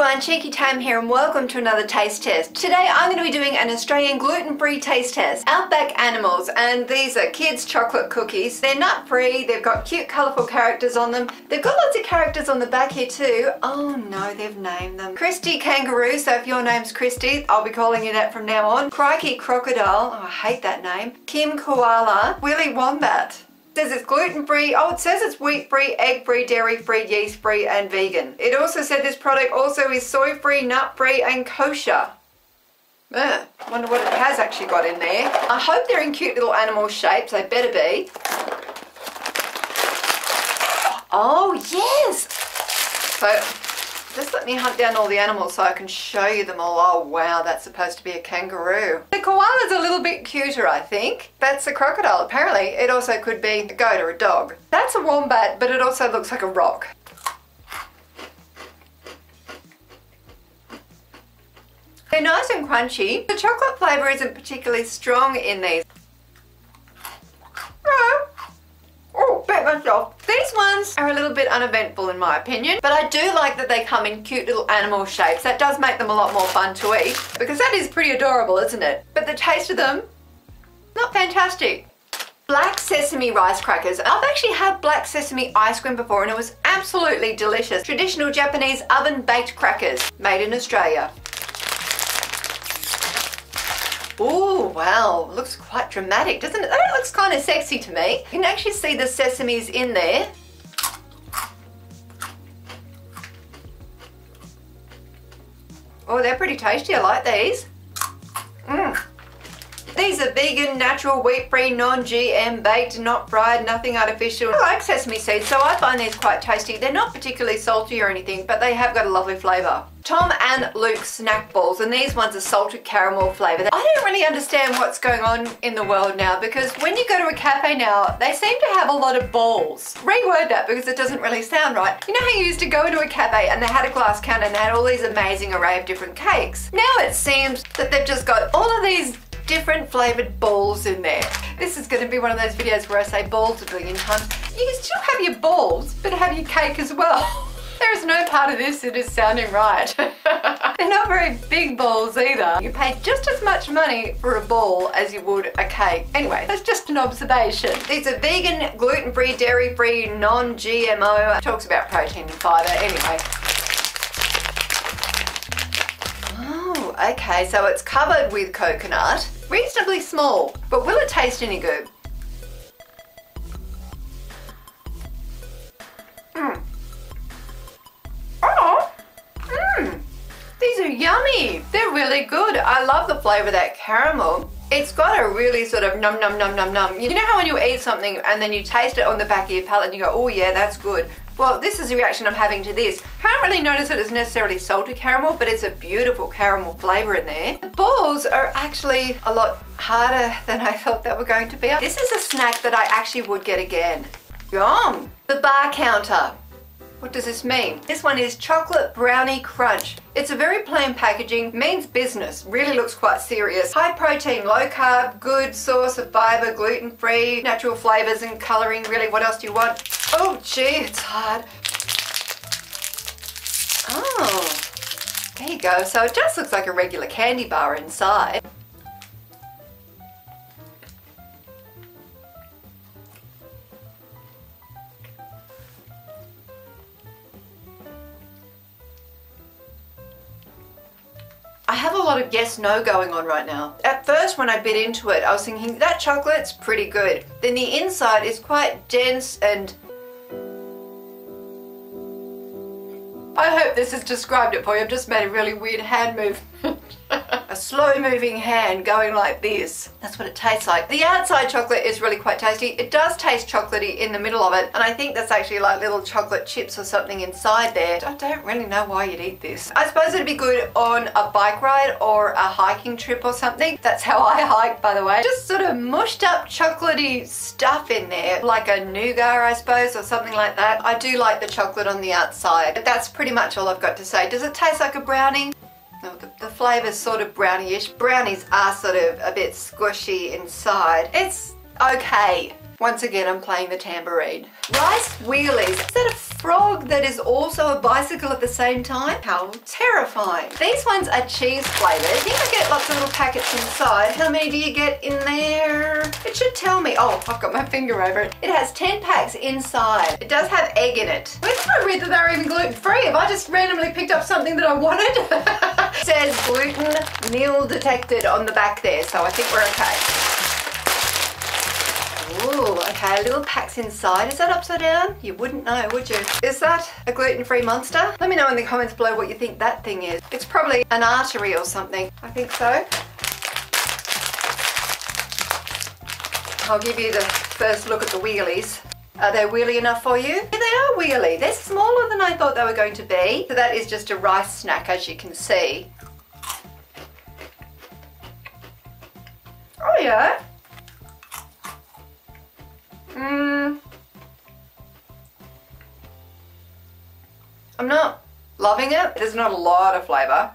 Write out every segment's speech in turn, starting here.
everyone, Cheeky Tam here and welcome to another taste test. Today I'm going to be doing an Australian gluten-free taste test. Outback Animals and these are kids chocolate cookies. They're nut-free, they've got cute colourful characters on them. They've got lots of characters on the back here too. Oh no, they've named them. Christy Kangaroo, so if your name's Christy, I'll be calling you that from now on. Crikey Crocodile, oh I hate that name. Kim Koala, Willy Wombat says it's gluten-free. Oh, it says it's wheat-free, egg-free, dairy-free, yeast-free and vegan. It also said this product also is soy-free, nut-free and kosher. Ugh, wonder what it has actually got in there. I hope they're in cute little animal shapes. They better be. Oh, yes! So just let me hunt down all the animals so I can show you them all. Oh wow, that's supposed to be a kangaroo. The koala's a little bit cuter, I think. That's a crocodile. Apparently, it also could be a goat or a dog. That's a wombat, but it also looks like a rock. They're nice and crunchy. The chocolate flavour isn't particularly strong in these. Oh, bet myself. These ones are a little bit uneventful in my opinion, but I do like that they come in cute little animal shapes. That does make them a lot more fun to eat because that is pretty adorable, isn't it? But the taste of them, not fantastic. Black sesame rice crackers. I've actually had black sesame ice cream before and it was absolutely delicious. Traditional Japanese oven baked crackers made in Australia. Oh, wow. Looks quite dramatic, doesn't it? That looks kind of sexy to me. You can actually see the sesames in there. Oh, they're pretty tasty. I like these. These are vegan, natural, wheat-free, non-GM, baked, not fried, nothing artificial. I like sesame seeds, so I find these quite tasty. They're not particularly salty or anything, but they have got a lovely flavour. Tom and Luke snack balls, and these ones are salted caramel flavour. I don't really understand what's going on in the world now because when you go to a cafe now, they seem to have a lot of balls. Reword that because it doesn't really sound right. You know how you used to go into a cafe and they had a glass counter and they had all these amazing array of different cakes? Now it seems that they've just got all of these different flavoured balls in there. This is going to be one of those videos where I say balls a billion times. You can still have your balls, but have your cake as well. There is no part of this that is sounding right. They're not very big balls either. You pay just as much money for a ball as you would a cake. Anyway, that's just an observation. These are vegan, gluten-free, dairy-free, non-GMO. Talks about protein and fibre. Anyway, Oh, okay, so it's covered with coconut. Reasonably small, but will it taste any good? Mm. Oh, mm. These are yummy. They're really good. I love the flavour of that caramel. It's got a really sort of num num num num num. You know how when you eat something and then you taste it on the back of your palate and you go, oh yeah, that's good. Well, this is the reaction I'm having to this. Can't really notice it as necessarily salted caramel, but it's a beautiful caramel flavour in there. The balls are actually a lot harder than I thought they were going to be. This is a snack that I actually would get again. Yum! The bar counter. What does this mean? This one is chocolate brownie crunch. It's a very plain packaging, means business, really looks quite serious. High protein, low carb, good source of fibre, gluten free, natural flavours and colouring, really what else do you want? Oh gee, it's hard. Oh, there you go. So it just looks like a regular candy bar inside. Have a lot of yes no going on right now. At first when I bit into it I was thinking that chocolate's pretty good. Then the inside is quite dense and I hope this has described it for you. I've just made a really weird hand movement. a slow moving hand going like this. That's what it tastes like. The outside chocolate is really quite tasty. It does taste chocolatey in the middle of it and I think that's actually like little chocolate chips or something inside there. I don't really know why you'd eat this. I suppose it'd be good on a bike ride or a hiking trip or something. That's how I hike by the way. Just sort of mushed up chocolatey stuff in there like a nougat I suppose or something like that. I do like the chocolate on the outside. But that's pretty much all I've got to say. Does it taste like a brownie? No, the, the flavour's sort of brownie-ish. Brownies are sort of a bit squishy inside. It's okay. Once again, I'm playing the tambourine. Rice wheelies. Is that a frog that is also a bicycle at the same time? How terrifying. These ones are cheese flavored. I think I get lots of little packets inside. How many do you get in there? It should tell me. Oh, I've got my finger over it. It has 10 packs inside. It does have egg in it. Where did I read that they're even gluten free? Have I just randomly picked up something that I wanted? says gluten nil detected on the back there, so I think we're okay. Okay, little packs inside. Is that upside down? You wouldn't know, would you? Is that a gluten-free monster? Let me know in the comments below what you think that thing is. It's probably an artery or something. I think so. I'll give you the first look at the wheelies. Are they wheelie enough for you? Yeah, they are wheelie. They're smaller than I thought they were going to be. So that is just a rice snack, as you can see. Oh yeah. Loving it. There's not a lot of flavour.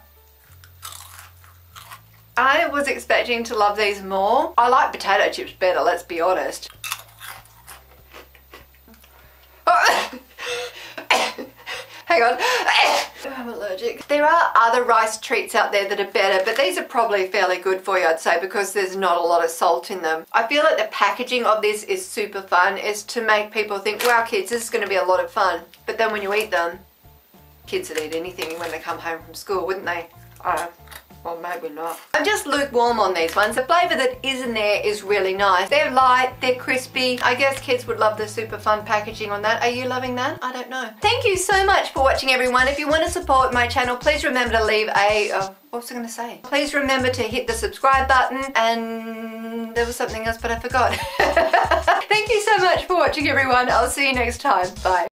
I was expecting to love these more. I like potato chips better, let's be honest. Hang on. I'm allergic. There are other rice treats out there that are better, but these are probably fairly good for you, I'd say, because there's not a lot of salt in them. I feel like the packaging of this is super fun, is to make people think, wow, kids, this is going to be a lot of fun. But then when you eat them, kids would eat anything when they come home from school, wouldn't they? Uh, well, maybe not. I'm just lukewarm on these ones. The flavour that is in there is really nice. They're light, they're crispy. I guess kids would love the super fun packaging on that. Are you loving that? I don't know. Thank you so much for watching everyone. If you want to support my channel, please remember to leave a... Oh, what was I going to say? Please remember to hit the subscribe button and there was something else but I forgot. Thank you so much for watching everyone. I'll see you next time. Bye.